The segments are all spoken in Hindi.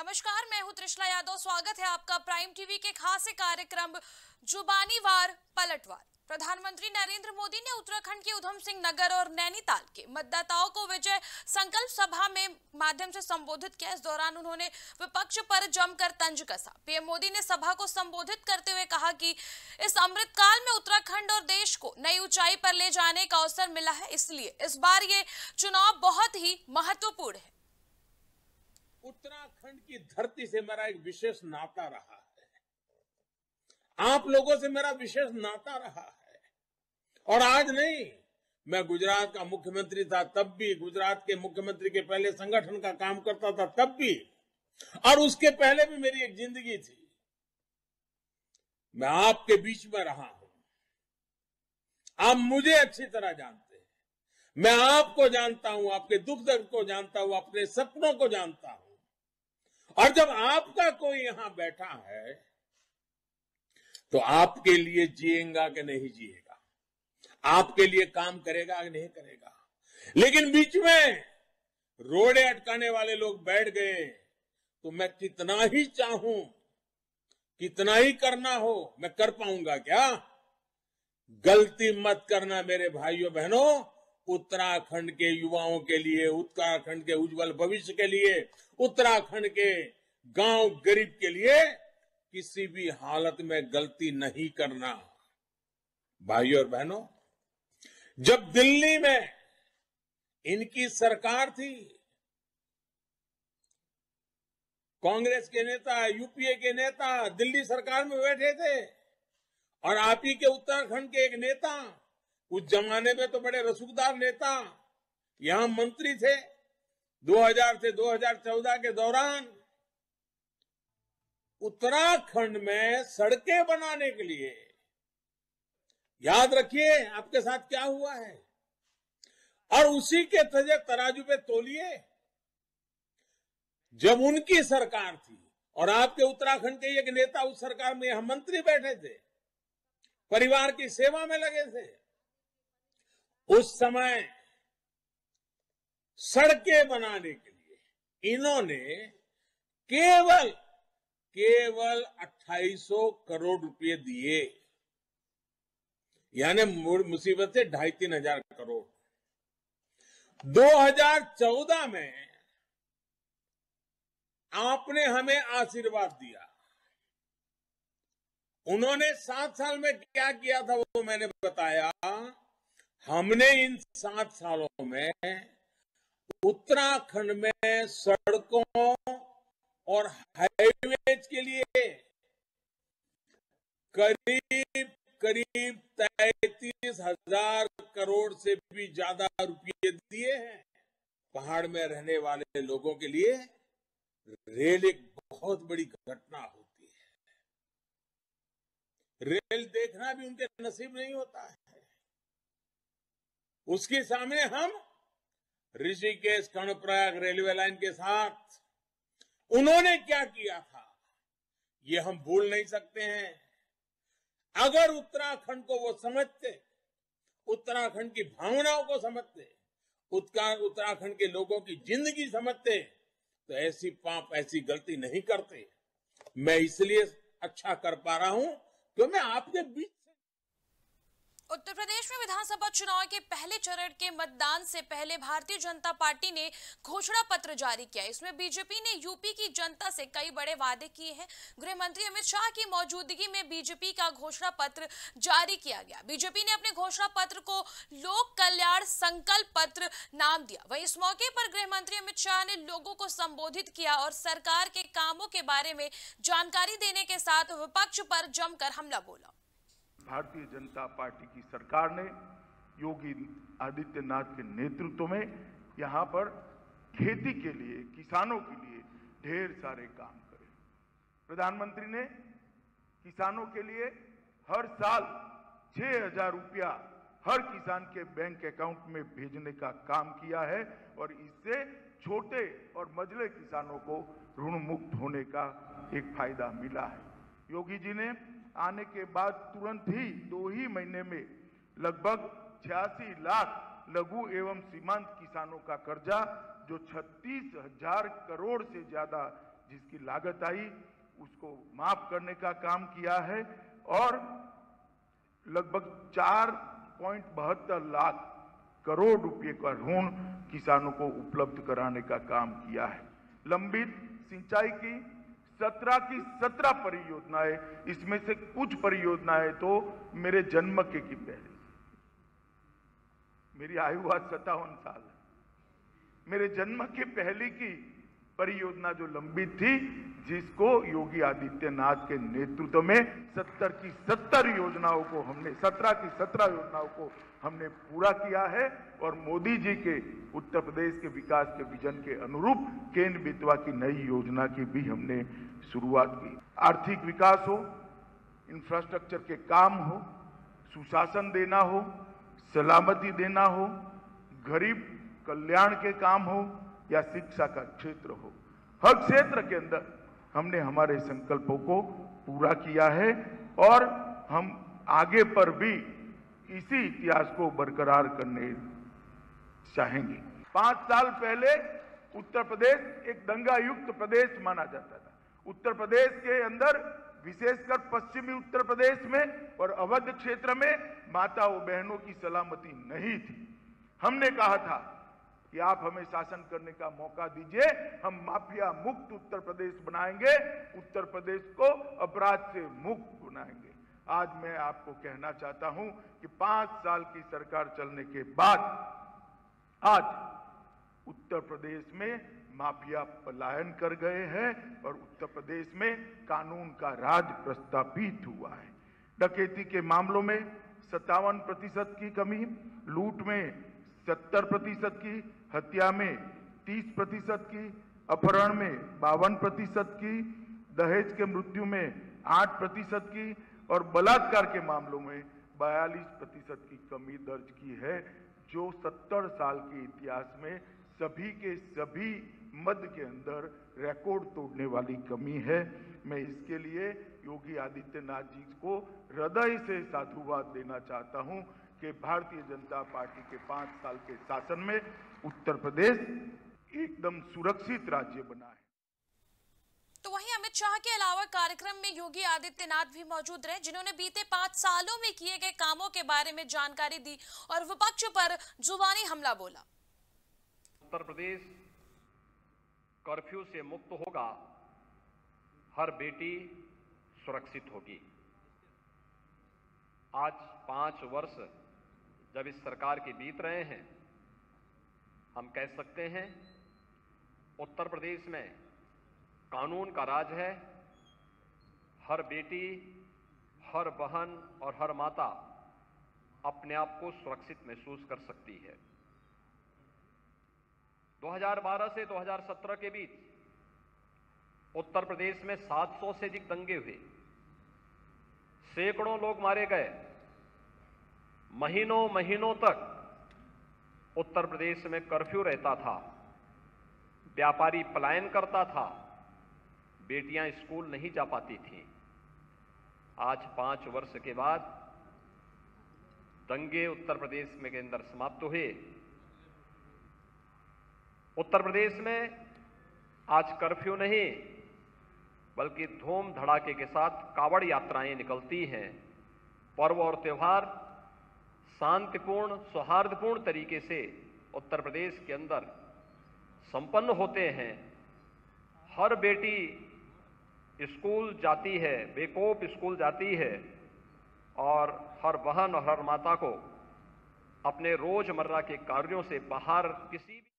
नमस्कार, मैं हूँ त्रिशला यादव। स्वागत है आपका प्राइम टीवी के खास कार्यक्रम जुबानी वार पलटवार। प्रधानमंत्री नरेंद्र मोदी ने उत्तराखंड के उधम सिंह नगर और नैनीताल के मतदाताओं को विजय संकल्प सभा में माध्यम से संबोधित किया। इस दौरान उन्होंने विपक्ष पर जमकर तंज कसा। पीएम मोदी ने सभा को संबोधित करते हुए कहा कि इस अमृतकाल में उत्तराखंड और देश को नई ऊंचाई पर ले जाने का अवसर मिला है, इसलिए इस बार ये चुनाव बहुत ही महत्वपूर्ण है। उत्तराखंड की धरती से मेरा एक विशेष नाता रहा है। आप लोगों से मेरा विशेष नाता रहा है। और आज नहीं, मैं गुजरात का मुख्यमंत्री था, तब भी, गुजरात के मुख्यमंत्री के पहले संगठन का काम करता था, तब भी। और उसके पहले भी मेरी एक ज़िंदगी थी। मैं आपके बीच में रहा हूँ। आप मुझे अच्छी तरह जानते हैं। मैं आपको जानता हूँ, आपके दुख दर्द को जानता हूँ, अपने सपनों को जानता हूँ। और जब आपका कोई यहाँ बैठा है तो आपके लिए जिएगा कि नहीं जिएगा? आपके लिए काम करेगा कि नहीं करेगा? लेकिन बीच में रोड़े अटकाने वाले लोग बैठ गए तो मैं कितना ही चाहूँ, कितना ही करना हो, मैं कर पाऊँगा क्या? गलती मत करना मेरे भाइयों बहनों उत्तराखंड के युवाओं के लिए, उत्तराखंड के उज्जवल भविष्य के लिए, उत्तराखंड के गाँव गरीब के लिए किसी भी हालत में गलती नहीं करना। भाइयों और बहनों, जब दिल्ली में इनकी सरकार थी, कांग्रेस के नेता, यूपीए के नेता दिल्ली सरकार में बैठे थे और आप ही के उत्तराखंड के एक नेता उस जमाने में तो बड़े रसूखदार नेता, यहाँ मंत्री थे 2000 से 2014 के दौरान, उत्तराखंड में सड़कें बनाने के लिए। याद रखिए, आपके साथ क्या हुआ है? और उसी के तजे तराजू पे तोलिए, जब उनकी सरकार थी, और आपके उत्तराखंड के एक नेता उस सरकार में यहाँ मंत्री बैठे थे, परिवार की सेवा में लगे थे उस समय सड़कें बनाने के लिए इन्होंने केवल केवल 2800 करोड़ रुपए दिए। यानी मुसीबत से ढाई तीन हज़ार करोड़। 2014 में आपने हमें आशीर्वाद दिया। उन्होंने सात साल में क्या किया था वो मैंने बताया। हमने इन सात सालों में उत्तराखंड में सड़कों और हाईवेज के लिए करीब करीब तैतीस हज़ार करोड़ से भी ज़्यादा रुपये दिए हैं। पहाड़ में रहने वाले लोगों के लिए रेल एक बहुत बड़ी घटना होती है। रेल देखना भी उनके नसीब नहीं होता है। उसके सामने हम ऋषिकेश कर्णप्रयाग रेलवे लाइन के साथ उन्होंने क्या किया था? ये हम भूल नहीं सकते हैं। अगर उत्तराखंड को वो समझते, उत्तराखंड की भावनाओं को समझते उत्तराखंड के लोगों की ज़िंदगी समझते तो ऐसी पाप, ऐसी गलती नहीं करते। मैं इसलिए अच्छा कर पा रहा हूँ क्यों मैं आपके बीच उत्तर प्रदेश में विधानसभा चुनाव के पहले चरण के मतदान से पहले भारतीय जनता पार्टी ने घोषणा पत्र जारी किया। इसमें बीजेपी ने यूपी की जनता से कई बड़े वादे किए हैं। गृह मंत्री अमित शाह की मौजूदगी में बीजेपी का घोषणा पत्र जारी किया गया। बीजेपी ने अपने घोषणा पत्र को लोक कल्याण संकल्प पत्र नाम दिया। वही इस मौके पर गृह मंत्री अमित शाह ने लोगों को संबोधित किया और सरकार के कामों के बारे में जानकारी देने के साथ विपक्ष पर जमकर हमला बोला। भारतीय जनता पार्टी की सरकार ने योगी आदित्यनाथ के नेतृत्व में यहाँ पर खेती के लिए, किसानों के लिए ढेर सारे काम करे। प्रधानमंत्री ने किसानों के लिए हर साल छह हज़ार रुपया हर किसान के बैंक अकाउंट में भेजने का काम किया है और इससे छोटे और मजले किसानों को ऋण मुक्त होने का एक फ़ायदा मिला है। योगी जी ने आने के बाद तुरंत ही दो ही महीने में लगभग छियासी लाख लघु एवं सीमांत किसानों का कर्जा, जो छत्तीस हज़ार करोड़ से ज़्यादा जिसकी लागत आई, उसको माफ़ करने का काम किया है और लगभग चार पॉइंट बहत्तर लाख करोड़ रुपए का ऋण किसानों को उपलब्ध कराने का काम किया है। लंबित सिंचाई की सत्रह की सत्रह परियोजनाएँ, इसमें से कुछ परियोजनाएँ तो मेरे जन्म के की पहले मेरी आयु आज सत्तावन साल है। मेरे जन्म के पहले की परियोजना जो लंबित थी, जिसको योगी आदित्यनाथ के नेतृत्व में सत्तर की सत्तर योजनाओं को हमने, सत्रह की सत्रह योजनाओं को हमने पूरा किया है, और मोदी जी के उत्तर प्रदेश के विकास के विजन के अनुरूप केंद्र बितवा की नई योजना की भी हमने शुरुआत की। आर्थिक विकास हो इंफ्रास्ट्रक्चर के काम हो, सुशासन देना हो, सलामती देना हो, गरीब कल्याण के काम हो या शिक्षा का क्षेत्र हो। हर क्षेत्र के अंदर हमने हमारे संकल्पों को पूरा किया है और हम आगे पर भी इसी इतिहास को बरकरार करने चाहेंगे। पाँच साल पहले उत्तर प्रदेश एक दंगा युक्त प्रदेश माना जाता था। उत्तर प्रदेश के अंदर, विशेषकर पश्चिमी उत्तर प्रदेश में और अवध क्षेत्र में माताओं बहनों की सलामती नहीं थी। हमने कहा था कि आप हमें शासन करने का मौका दीजिए, हम माफिया मुक्त उत्तर प्रदेश बनाएँगे, उत्तर प्रदेश को अपराध से मुक्त बनाएँगे। आज मैं आपको कहना चाहता हूँ कि पाँच साल की सरकार चलने के बाद आज उत्तर प्रदेश में माफिया पलायन कर गए हैं और उत्तर प्रदेश में कानून का राज प्रस्तापित हुआ है। डकैती के मामलों में सत्तावन प्रतिशत की कमी, लूट में सत्तर प्रतिशत की हत्या में तीस प्रतिशत की, अपहरण में बावन प्रतिशत की, दहेज के मृत्यु में आठ प्रतिशत की और बलात्कार के मामलों में बयालीस प्रतिशत की कमी दर्ज की है, जो सत्तर साल के इतिहास में सभी के सभी मध्य के अंदर रिकॉर्ड तोड़ने वाली कमी है। मैं इसके लिए योगी आदित्यनाथ जी को हृदय से साधुवाद देना चाहता हूँ। कि भारतीय जनता पार्टी के पाँच साल के शासन में उत्तर प्रदेश एकदम सुरक्षित राज्य बना है। तो वहीं अमित शाह के अलावा कार्यक्रम में योगी आदित्यनाथ भी मौजूद रहे जिन्होंने बीते पाँच सालों में किए गए कामों के बारे में जानकारी दी और विपक्ष पर जुबानी हमला बोला। उत्तर प्रदेश कर्फ्यू से मुक्त होगा हर बेटी सुरक्षित होगी। आज पाँच वर्ष जब इस सरकार के बीत रहे हैं, हम कह सकते हैं, उत्तर प्रदेश में कानून का राज है, हर बेटी, हर बहन और हर माता अपने आप को सुरक्षित महसूस कर सकती है। 2012 से 2017 के बीच उत्तर प्रदेश में 700 से अधिक दंगे हुए। सैकड़ों लोग मारे गए। महीनों महीनों तक उत्तर प्रदेश में कर्फ्यू रहता था, व्यापारी पलायन करता था, बेटियाँ स्कूल नहीं जा पाती थीं। आज पाँच वर्ष के बाद दंगे उत्तर प्रदेश में के अंदर समाप्त हुए। उत्तर प्रदेश में आज कर्फ्यू नहीं, बल्कि धूम धड़ाके के साथ कावड़ यात्राएँ निकलती हैं। पर्व और त्यौहार शांतिपूर्ण, सौहार्दपूर्ण तरीके से उत्तर प्रदेश के अंदर संपन्न होते हैं। हर बेटी स्कूल जाती है, बेकोप स्कूल जाती है और हर बहन और हर माता को अपने रोज़मर्रा के कार्यों से बाहर किसी भी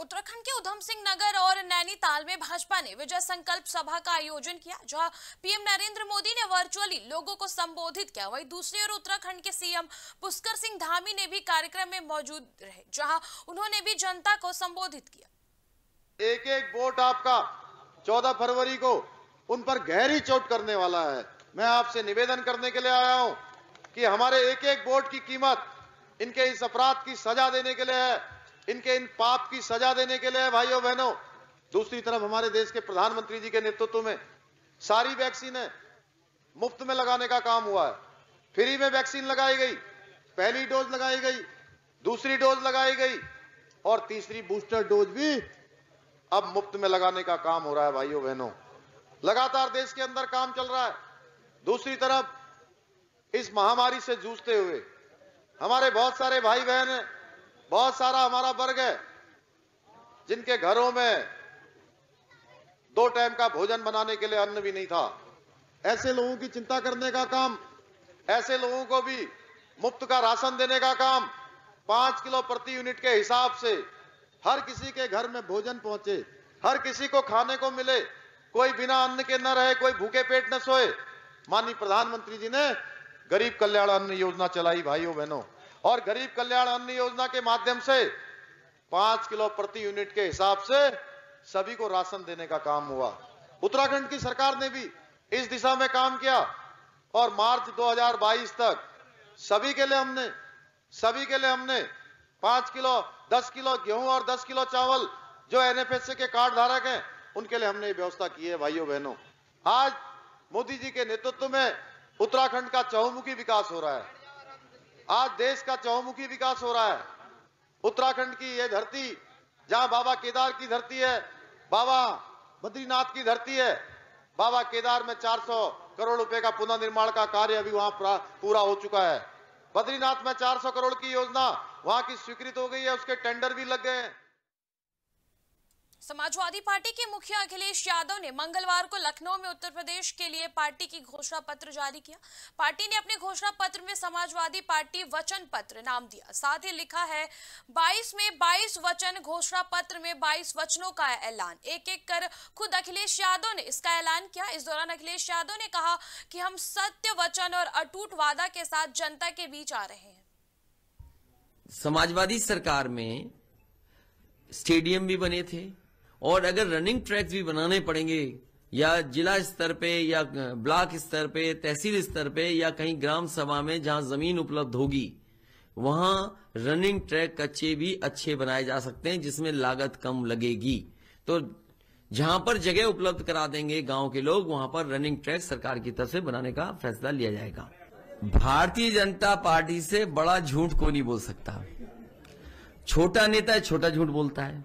उत्तराखंड के उधम सिंह नगर और नैनीताल में भाजपा ने विजय संकल्प सभा का आयोजन किया, जहाँ पीएम नरेंद्र मोदी ने वर्चुअली लोगों को संबोधित किया। वहीं दूसरी ओर उत्तराखंड के सीएम पुष्कर सिंह धामी ने भी कार्यक्रम में मौजूद रहे, जहाँ उन्होंने भी जनता को संबोधित किया। एक एक वोट आपका 14 फरवरी को उन पर गहरी चोट करने वाला है। मैं आपसे निवेदन करने के लिए आया हूँ कि हमारे एक एक वोट की कीमत इनके इस अपराध की सजा देने के लिए है। इनके इन पाप की सजा देने के लिए, भाइयों, बहनों, दूसरी तरफ़ हमारे देश के प्रधानमंत्री जी के नेतृत्व में सारी वैक्सीन है मुफ़्त में लगाने का काम हुआ है। फ्री में वैक्सीन लगाई गई, पहली डोज लगाई गई, दूसरी डोज लगाई गई, और तीसरी बूस्टर डोज भी अब मुफ़्त में लगाने का काम हो रहा है, भाइयों, बहनों। लगातार देश के अंदर काम चल रहा है। दूसरी तरफ़ इस महामारी से जूझते हुए हमारे बहुत सारे भाई बहन हैं बहुत सारा हमारा वर्ग है, जिनके घरों में दो टाइम का भोजन बनाने के लिए अन्न भी नहीं था। ऐसे लोगों की चिंता करने का काम, ऐसे लोगों को भी मुफ़्त का राशन देने का काम, पाँच किलो प्रति यूनिट के हिसाब से हर किसी के घर में भोजन पहुँचे, हर किसी को खाने को मिले, कोई बिना अन्न के न रहे, कोई भूखे पेट न सोए। माननीय प्रधानमंत्री जी ने गरीब कल्याण अन्न योजना चलाई, भाइयों, बहनों। और गरीब कल्याण अन्न योजना के माध्यम से पाँच किलो प्रति यूनिट के हिसाब से सभी को राशन देने का काम हुआ। उत्तराखंड की सरकार ने भी इस दिशा में काम किया और मार्च 2022 तक सभी के लिए हमने, सभी के लिए हमने पाँच किलो, दस किलो गेहूँ और दस किलो चावल जो एनएफएसए के कार्ड धारक हैं, उनके लिए हमने व्यवस्था की है भाइयों बहनों। आज मोदी जी के नेतृत्व में उत्तराखंड का चहुमुखी विकास हो रहा है। आज देश का चौमुखी विकास हो रहा है। उत्तराखंड की यह धरती, जहाँ बाबा केदार की धरती है, बाबा बद्रीनाथ की धरती है, बाबा केदार में 400 करोड़ रुपए का पुनर्निर्माण का कार्य अभी वहाँ पूरा हो चुका है। बद्रीनाथ में 400 करोड़ की योजना, वहाँ की स्वीकृत हो गई है, उसके टेंडर भी लग गए हैं। समाजवादी पार्टी के मुखिया अखिलेश यादव ने मंगलवार को लखनऊ में उत्तर प्रदेश के लिए पार्टी की घोषणा पत्र जारी किया। पार्टी ने अपने घोषणा पत्र में समाजवादी पार्टी वचन पत्र नाम दिया। साथ ही लिखा है 22 में 22 वचन घोषणा पत्र में 22 वचनों का ऐलान। एक एक कर खुद अखिलेश यादव ने इसका ऐलान किया। इस दौरान अखिलेश यादव ने कहा कि हम सत्य वचन और अटूट वादा के साथ जनता के बीच आ रहे हैं। समाजवादी सरकार में स्टेडियम भी बने थे। और अगर रनिंग ट्रैक्स भी बनाने पड़ेंगे, या जिला स्तर पे, या ब्लॉक स्तर पे, तहसील स्तर पे, या कहीं ग्राम सभा में जहाँ ज़मीन उपलब्ध होगी, वहाँ रनिंग ट्रैक कच्चे भी अच्छे बनाए जा सकते हैं, जिसमें लागत कम लगेगी। तो जहाँ पर जगह उपलब्ध करा देंगे गाँव के लोग, वहाँ पर रनिंग ट्रैक सरकार की तरफ़ से बनाने का फैसला लिया जाएगा। भारतीय जनता पार्टी से बड़ा झूठ को नहीं बोल सकता। छोटा नेता छोटा झूठ बोलता है।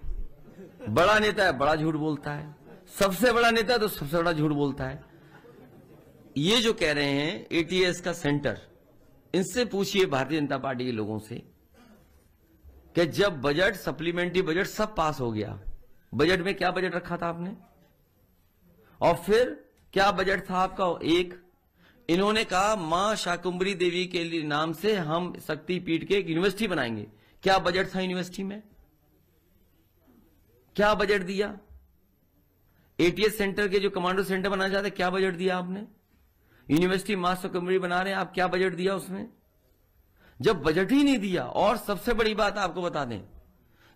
बड़ा नेता है, बड़ा झूठ बोलता है। सबसे बड़ा नेता है तो सबसे बड़ा झूठ बोलता है। ये जो कह रहे हैं एटीएस का सेंटर, इनसे पूछिए भारतीय जनता पार्टी के लोगों से कि जब बजट, सप्लीमेंट्री बजट सब पास हो गया, बजट में क्या बजट रखा था आपने? और फिर क्या बजट था आपका? एक, इन्होंने कहा, माँ शाकुंभरी देवी के नाम से हम शक्तिपीठ के एक यूनिवर्सिटी बनाएँगे। क्या बजट था यूनिवर्सिटी में? क्या बजट दिया? एटीएस सेंटर के जो कमांडो सेंटर बनाना चाहते क्या बजट दिया आपने? यूनिवर्सिटी मास्टर कम्युनिटी बना रहे हैं, आप क्या बजट दिया उसमें? जब बजट ही नहीं दिया, और सबसे बड़ी बात आपको बता दें,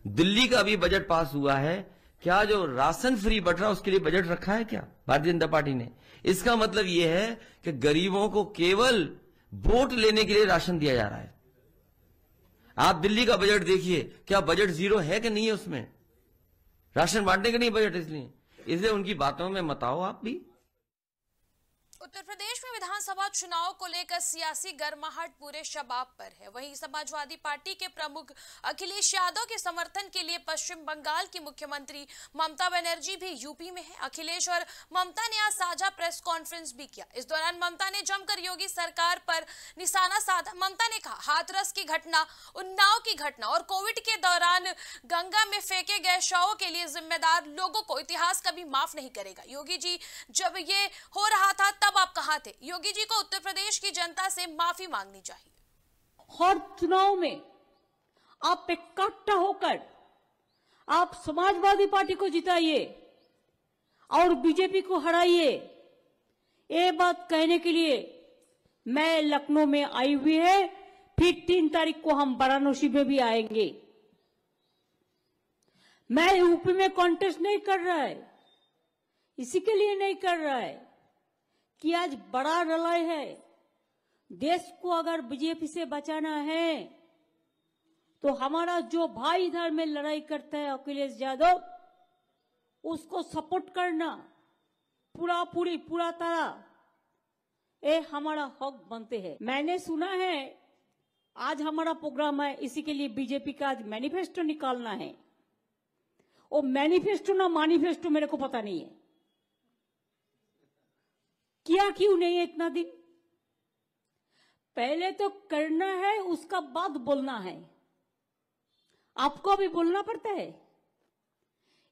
दिल्ली का अभी बजट पास हुआ है, क्या जो राशन फ्री बट रहा उसके लिए बजट रखा है क्या? भारतीय जनता पार्टी ने। इसका मतलब यह है कि गरीबों को केवल वोट लेने के लिए राशन दिया जा रहा है। आप दिल्ली का बजट देखिए, क्या बजट ज़ीरो है कि नहीं है उसमें? राशन बांटने के नहीं बजट इसलिए। इसलिए उनकी बातों में मत आओ आप भी। उत्तर प्रदेश में विधानसभा चुनाव को लेकर सियासी गर्माहट पूरे शबाब पर है। वहीं समाजवादी पार्टी के प्रमुख अखिलेश यादव के समर्थन के लिए पश्चिम बंगाल की मुख्यमंत्री ममता बनर्जी भी यूपी में है। अखिलेश और ममता ने आज साझा प्रेस कॉन्फ्रेंस भी किया। इस दौरान ममता ने जमकर योगी सरकार पर निशाना साधा। ममता ने कहा, हाथरस की घटना, उन्नाव की घटना और कोविड के दौरान गंगा में फेंके गए शवों के लिए जिम्मेदार लोगों को इतिहास कभी माफ़ नहीं करेगा। योगी जी, जब ये हो रहा था, तब आप कहा थे योगी जी को उत्तर प्रदेश की जनता से माफ़ी मांगनी चाहिए। हर चुनाव में आप इकट्ठा होकर आप समाजवादी पार्टी को जिताइए और बीजेपी को हराइए। ये बात कहने के लिए मैं लखनऊ में आई हुई है। फिर तीन तारीख को हम वाराणसी में भी आएँगे। मैं यूपी में कॉन्टेस्ट नहीं कर रहा है। इसी के लिए नहीं कर रहा है। कि आज बड़ा लड़ाई है। देश को अगर बीजेपी से बचाना है तो हमारा जो भाई इधर में लड़ाई करता है अखिलेश यादव, उसको सपोर्ट करना, पूरा पूरी, पूरा तरह ये हमारा हक बनते हैं। मैंने सुना है, आज हमारा प्रोग्राम है, इसी के लिए बीजेपी का आज मैनिफेस्टो निकालना है। वो मैनिफेस्टो ना मैनिफेस्टो मेरे को पता नहीं है। किया क्यों नहीं इतना दिन? पहले तो करना है, उसका बाद बोलना है। आपको अभी बोलना पड़ता है?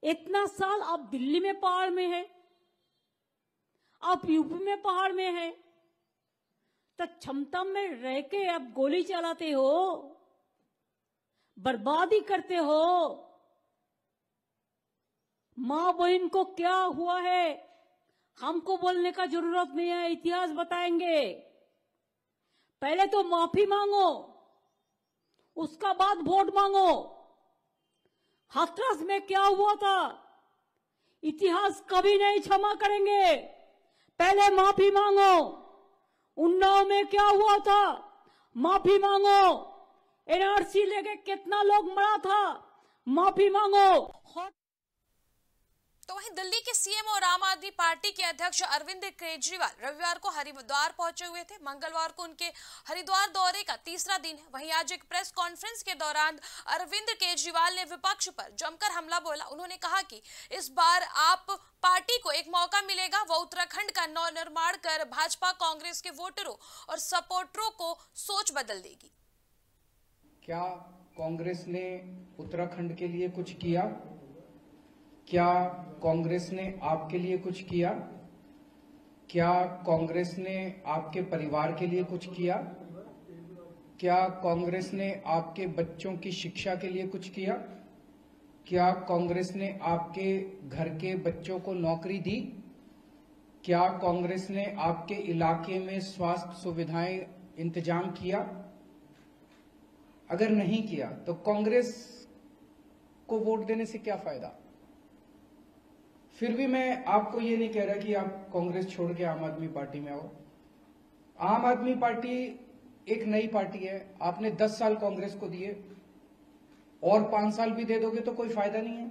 इतना साल आप दिल्ली में पहाड़ में है, आप यूपी में पहाड़ में है तो क्षमता में रह के आप गोली चलाते हो, बर्बादी करते हो। माँ बहन को क्या हुआ है? हमको बोलने का ज़रूरत नहीं है, इतिहास बताएँगे। पहले तो माफ़ी मांगो, उसका बाद वोट मांगो। हाथरस में क्या हुआ था? इतिहास कभी नहीं क्षमा करेंगे। पहले माफ़ी मांगो, उन्नाव में क्या हुआ था? माफ़ी मांगो। एनआरसी लेके कितना लोग मरा था? माफ़ी मांगो। तो वहीं दिल्ली के सीएम और आम आदमी पार्टी के अध्यक्ष अरविंद केजरीवाल रविवार को हरिद्वार पहुँचे हुए थे। मंगलवार को उनके हरिद्वार दौरे का तीसरा दिन है। वहीं आज एक प्रेस कॉन्फ्रेंस के दौरान अरविंद केजरीवाल ने विपक्ष पर जमकर हमला बोला। उन्होंने कहा कि इस बार आप पार्टी को एक मौका मिलेगा वो उत्तराखंड का नव निर्माण कर भाजपा, कांग्रेस के वोटरों और सपोर्टरों को सोच बदल देगी। क्या कांग्रेस ने उत्तराखंड के लिए कुछ किया? क्या कांग्रेस ने आपके लिए कुछ किया? क्या कांग्रेस ने आपके परिवार के लिए कुछ किया? क्या कांग्रेस ने आपके बच्चों की शिक्षा के लिए कुछ किया? क्या कांग्रेस ने आपके घर के बच्चों को नौकरी दी? क्या कांग्रेस ने आपके इलाके में स्वास्थ्य सुविधाएँ इंतज़ाम किया? अगर नहीं किया तो कांग्रेस को वोट देने से क्या फ़ायदा? फिर भी मैं आपको ये नहीं कह रहा कि आप कांग्रेस छोड़ के आम आदमी पार्टी में आओ। आम आदमी पार्टी एक नई पार्टी है। आपने 10 साल कांग्रेस को दिए। और पाँच साल भी दे दोगे तो कोई फ़ायदा नहीं है।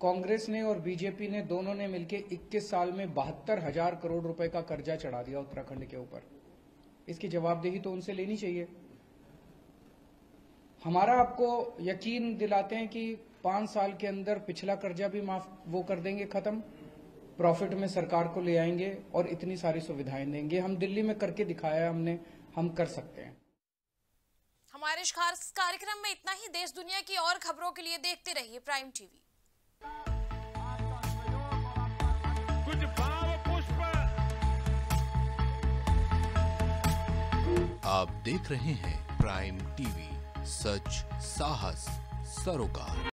कांग्रेस ने और बीजेपी ने दोनों ने मिलकर 21 साल में बहत्तर हज़ार करोड़ रुपए का कर्जा चढ़ा दिया उत्तराखंड के ऊपर। इसकी जवाबदेही तो उनसे लेनी चाहिए। हमारा आपको यकीन दिलाते हैं कि पाँच साल के अंदर पिछला कर्जा भी माफ़ वो कर देंगे खत्म। प्रॉफिट में सरकार को ले आएँगे और इतनी सारी सुविधाएँ देंगे। हम दिल्ली में करके दिखाया है हमने हम कर सकते हैं। हमारे खास कार्यक्रम में इतना ही। देश दुनिया की और खबरों के लिए देखते रहिए प्राइम टीवी। कुछ भाव पुष्प। आप देख रहे हैं प्राइम टीवी सच साहस सरोकार।